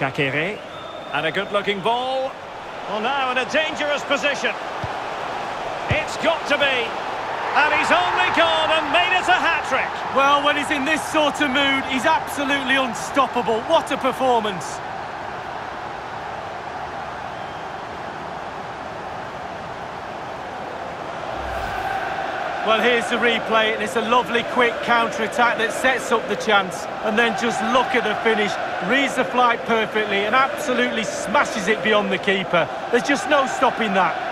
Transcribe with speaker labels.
Speaker 1: Kakere. And a good-looking ball. Well, now in a dangerous position. It's got to be. And he's only gone and made it a hat-trick.
Speaker 2: Well, when he's in this sort of mood, he's absolutely unstoppable. What a performance. Well, here's the replay, and it's a lovely quick counter-attack that sets up the chance. And then just look at the finish. Reads the flight perfectly and absolutely smashes it beyond the keeper. There's just no stopping that.